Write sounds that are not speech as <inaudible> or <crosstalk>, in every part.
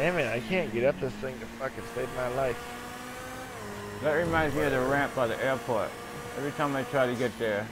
Damn it, I can't get up this thing to fucking save my life. That reminds me of the ramp by the airport. Every time I try to get there.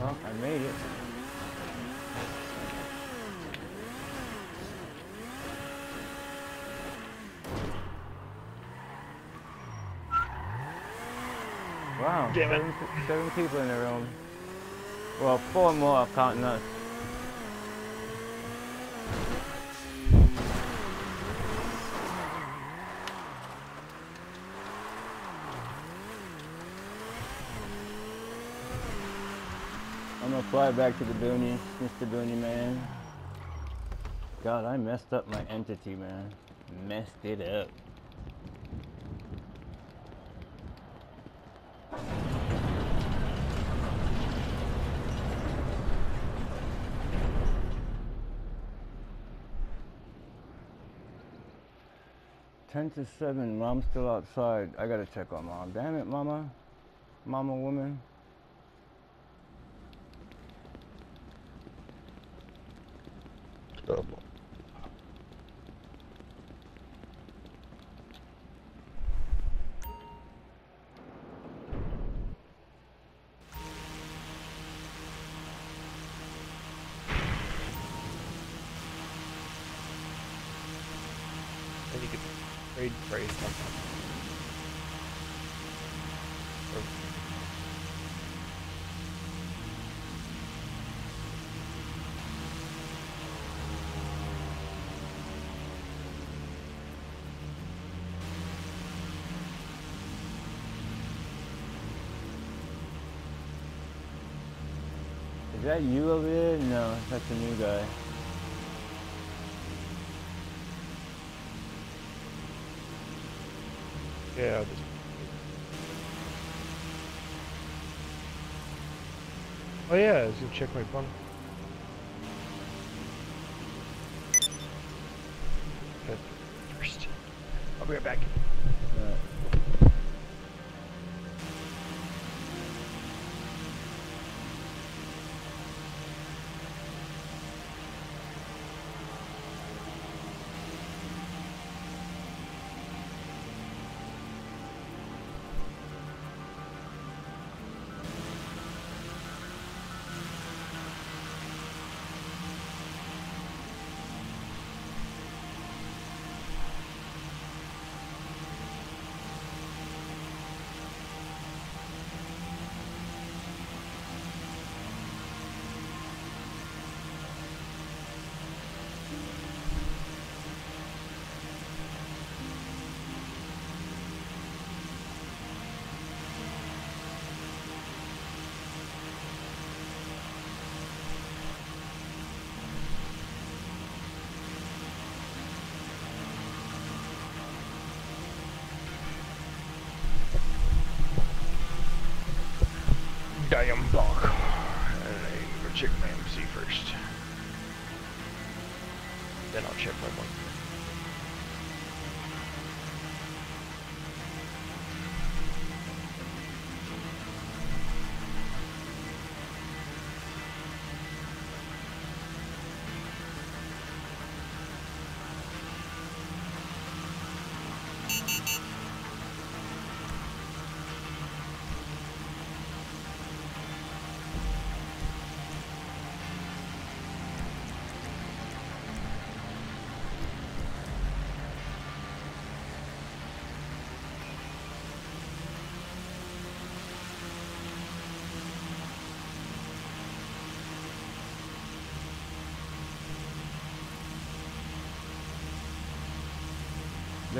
Well, I made it. Wow, seven, seven people in the room. Well, four more counting us. I'm gonna fly back to the boonies, Mr. Boonie Man. God, I messed up my entity, man. Messed it up. Ten to seven, mom's still outside. I gotta check on mom. Damn it, mama. Mama woman. Is that you over there? No, that's a new guy. Oh yeah, I was gonna check my phone. Okay, First. I'll be right back.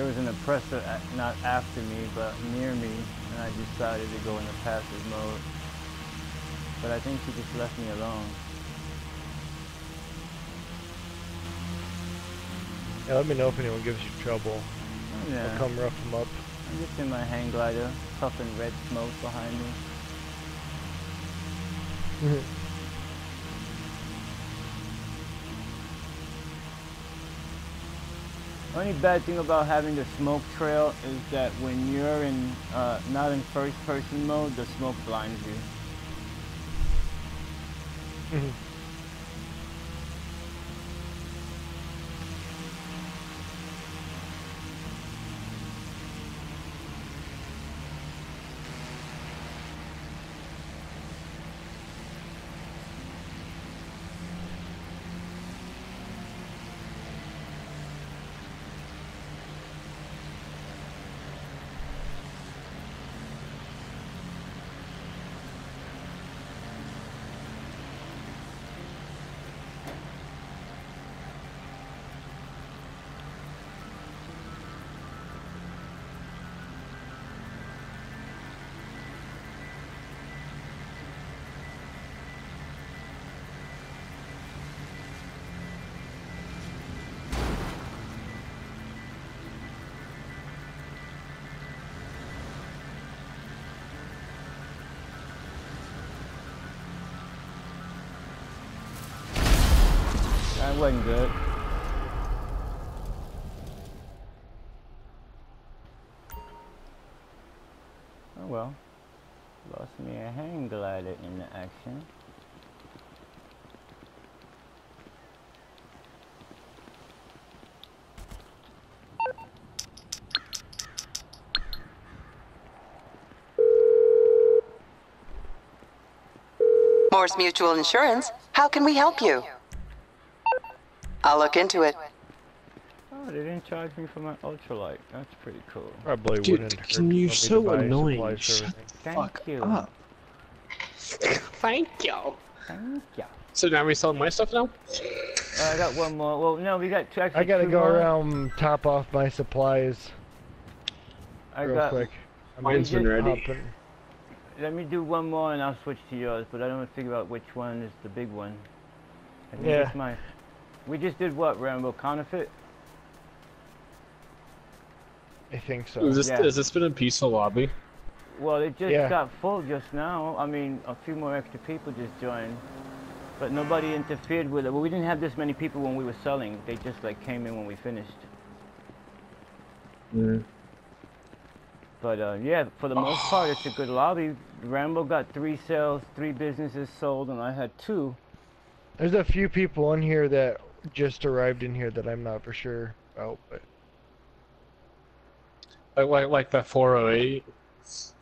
There was an oppressor not after me, but near me, and I decided to go in into passive mode. But I think she just left me alone. Yeah, let me know if anyone gives you trouble. Yeah, I'll come rough them up. I'm just in my hang glider, puffing red smoke behind me. <laughs> Only bad thing about having the smoke trail is that when you're in uh, not in first person mode, the smoke blinds you. That wasn't good. Oh well. Lost me a hang glider in the action. Mors Mutual Insurance, how can we help you? I'll look into it. Oh, they didn't charge me for my ultralight. That's pretty cool. Probably Dude, wouldn't hurt can you for me to so annoying. Shut everything. Thank Fuck you. up. Thank you. Thank you. So now we selling my stuff now? Uh, I got one more. Well, no, we got two. Actually, I gotta two go more. around top off my supplies I real got. quick. I'm Mine's been ready. hopping- Let me do one more and I'll switch to yours, but I don't figure out which one is the big one. I think Yeah. it's my. We just did what, Rambo? Counterfeit? I think so. Is this, Yeah. has this been a peaceful lobby? Well, it just Yeah. got full just now. I mean, a few more extra people just joined. But nobody interfered with it. Well, we didn't have this many people when we were selling. They just like came in when we finished. Mm. But uh, yeah, for the most part, it's a good lobby. Rambo got three sales, three businesses sold, and I had two. There's a few people in here that just arrived in here that I'm not for sure about, but Like, like, like that 408? Let's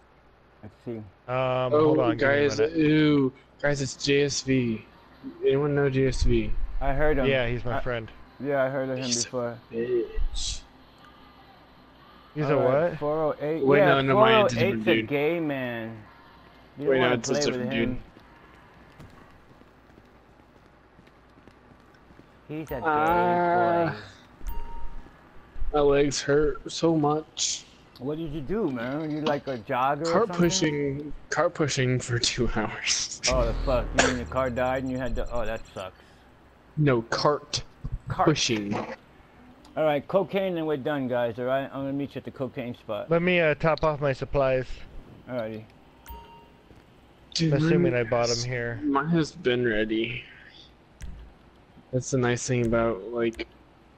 see. um, oh, hold on, give me a guys, ooh. Guys, it's JSV. Anyone know JSV? I heard him. Yeah, he's my I- friend. Yeah, I heard of him He's- before. Bitch. He's a Alright, what? 408. Wait, yeah, no, no, mine, it's a 408's a gay man. You Wait, no, it's a play with different him. dude. He's a gay Ah. boy. My legs hurt so much. What did you do, man? You like a jogger or Cart pushing, cart pushing for two <laughs> hours. Oh, the fuck. You mean the car died and you had to... Oh, that sucks. No, cart Cart. pushing. Alright, cocaine and we're done, guys, alright? I'm gonna meet you at the cocaine spot. Let me uh, top off my supplies. Alrighty. Dude, I'm assuming I bought them here. Mine has been ready. That's the nice thing about like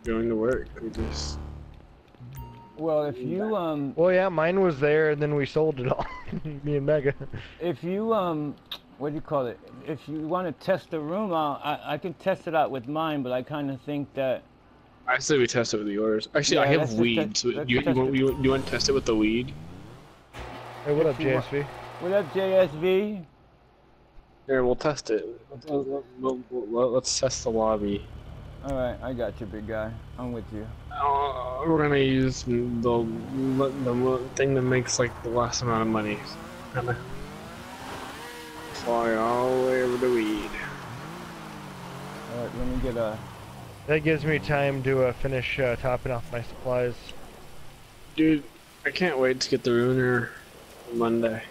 going to work. We just Well, if you, um... Well, yeah, mine was there, and then we sold it all. <laughs> Me and Mega. If you, um... What do you call it? If you want to test the room out, I, I can test it out with mine, but I kind of think that... I say we test it with the yours. Actually, I have let's weed. test- so you, you, want, you, you want to test it with the weed? Hey, what If up, you want- JSV? What up, JSV? Here, we'll test it. Let's, let- let- let's test the lobby. Alright, I got you, big guy. I'm with you. Uh, we're gonna use the, the thing that makes like the last amount of money. Gonna fly all the way over the weed. Alright, let me get a... That gives me time to uh, finish uh, topping off my supplies. Dude, I can't wait to get the ruiner Monday.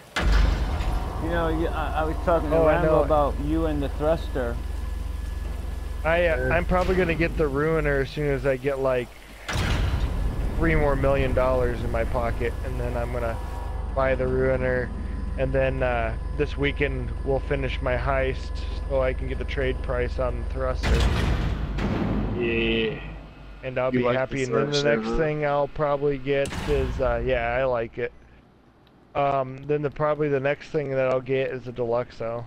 You know, you, I, I was talking to Oh, Rambo about you and the thruster. I uh, I'm probably gonna get the ruiner as soon as I get like three more million dollars in my pocket, and then I'm gonna buy the ruiner, and then uh, this weekend we'll finish my heist so I can get the trade price on the thruster. Yeah. and I'll You be like the happy. And then the next huh? thing I'll probably get is uh, yeah, I like it. Um, then the probably the next thing that I'll get is a Deluxo,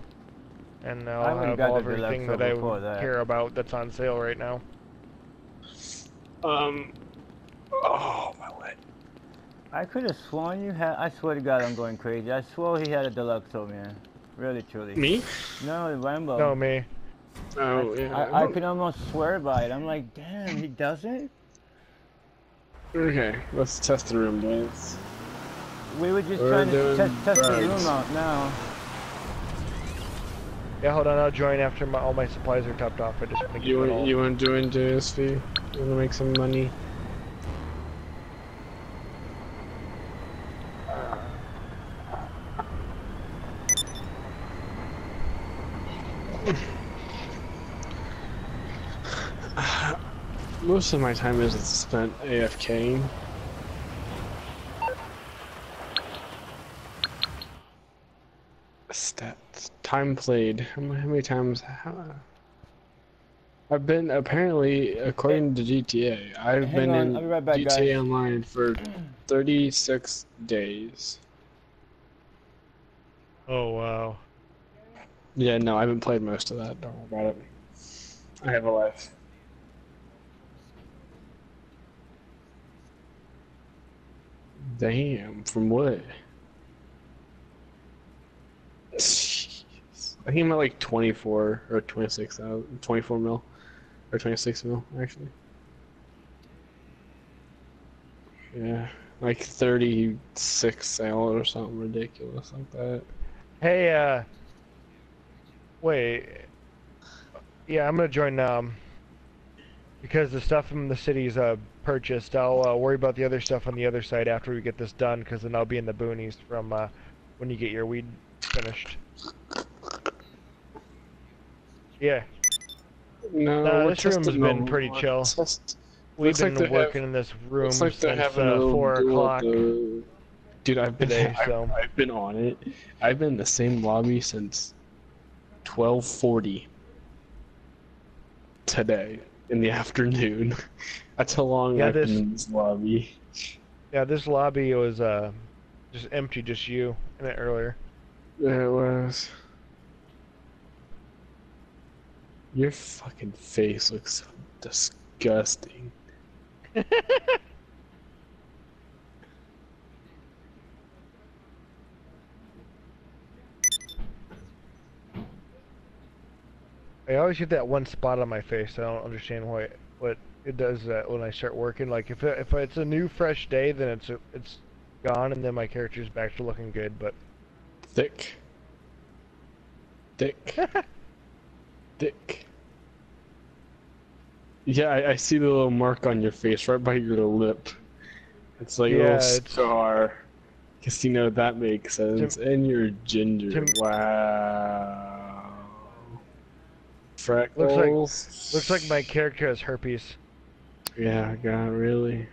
and I I'll would've all everything that I before that. care about that's on sale right now. Um. Oh my leg. I could have sworn you had. I swear to God, I'm going crazy. I swore he had a Deluxo, man. Really, truly. Me? No, Rambo. No, me. Oh yeah. I, I could almost swear by it. I'm like, damn, he doesn't? Okay, let's test the room, boys. We were just We're trying to test, test the room out now. Yeah, hold on. I'll join after my, all my supplies are topped off. I just want to get You it want all. you want to join JSV? You want to make some money? <sighs> Most of my time is spent AFKing. Time played. How many, times? How, I've been apparently, according to GTA, I've Hang been on, in be right back, GTA guys. Online for 36 days. Oh wow. Yeah, no, I haven't played most of that. Don't worry about it. I have a life. Damn, from what? I think I'm at like 24 or 26 out, 24 mil, or 26 mil actually. Yeah, like 36 sale or something ridiculous like that. Hey, uh, wait. Yeah, I'm gonna join um because the stuff from the city's uh purchased. I'll uh, worry about the other stuff on the other side after we get this done, because then I'll be in the boonies from uh when you get your weed finished. Yeah, No, Nah, this room's been pretty chill. test- we've Looks like been have- working in this room like since uh, four o'clock. the- Dude, I've been <laughs> today, I've, so- I've been on it. I've been in the same lobby since 12:40 today in the <laughs> afternoon. That's how long Yeah, I've this- been in this lobby. Yeah, this lobby was uh just empty, just you in it earlier. There it was. Your fucking face looks disgusting. I always get that one spot on my face. I don't understand why it, what it does that when I start working. Like if it, if it's a new fresh day, then it's it's gone, and then my character's back to looking good. But Thick. Thick. <laughs> Thick. Yeah, I, I see the little mark on your face right by your lip. It's like a Yeah, little it's- scar. Guess you know that makes sense. and you're ginger. Tim- wow. Freckles. looks like my character has herpes. Yeah, God, really.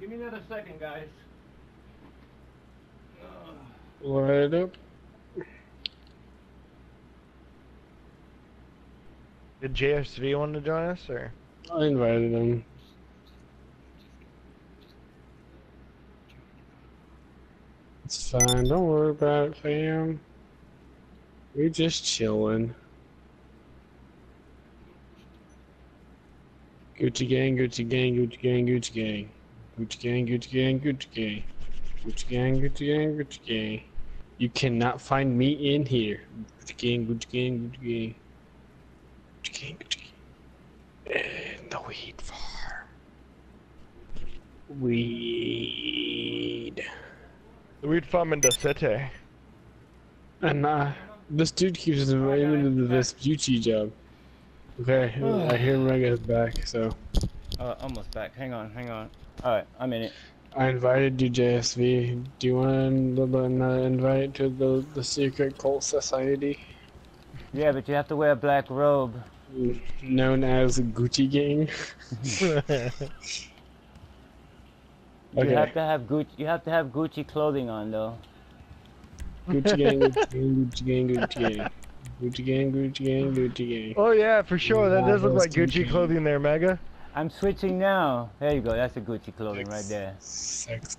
Give me another second, guys. Light up. Did JSV want to join us, or I invited him. It's fine. Don't worry about it, fam. We just chilling. Gucci gang, Gucci gang, Gucci gang, Gucci gang. Gucci gang, Gucci gang, Gucci gang. Gucci gang, Gucci gang, Gucci gang. You cannot find me in here. Gucci gang, Gucci gang, Gucci gang. Gucci gang, In the weed farm. Weed. the weed farm in the City? And uh, this dude keeps inviting me to this beauty job. Okay, I hear Mega's back, so Uh, almost back. Hang on, hang on. Alright, I'm in it. I invited you, JSV. Do you want to uh, invite to the the secret cult society Yeah, but you have to wear a black robe. Known as Gucci Gang? <laughs> You have to have Gucci. You have to have Gucci clothing on, though. <laughs> Gucci Gang, Gucci Gang, Gucci Gang, Gucci Gang. Gucci gang, Gucci gang, Oh yeah, for sure. That does look like Gucci clothing there, Mega. I'm switching now. There you go. That's a Gucci clothing right there. Sex